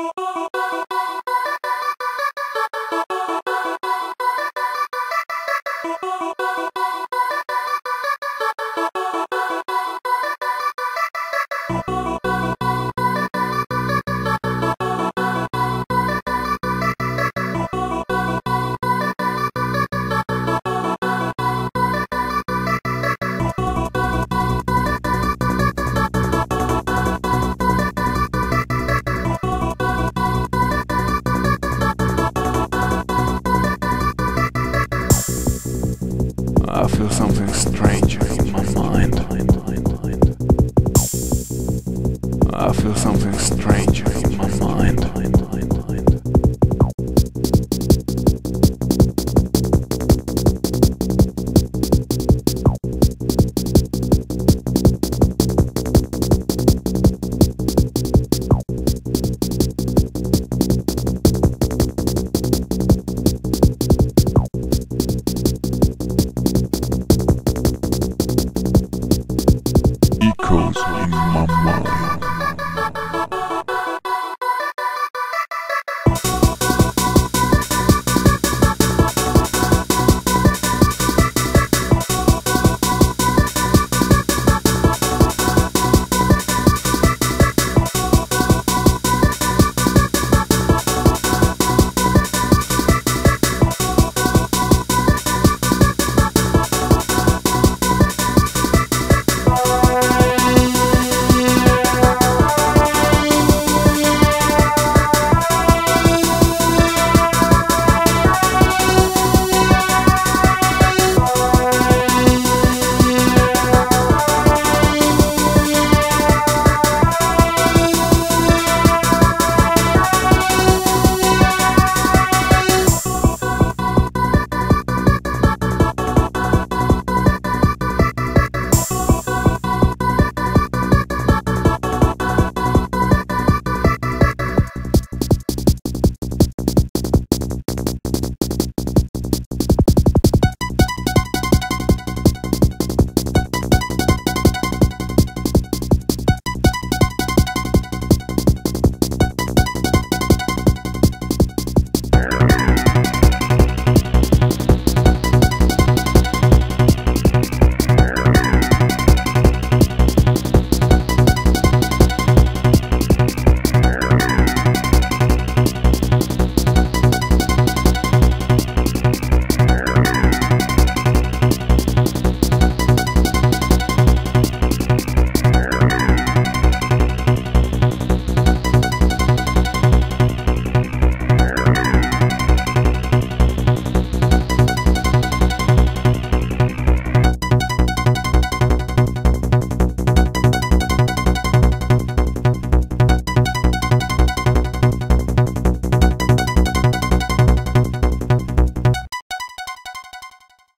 Oh, I feel something strange in my mind. I feel something strange echoes in my mind.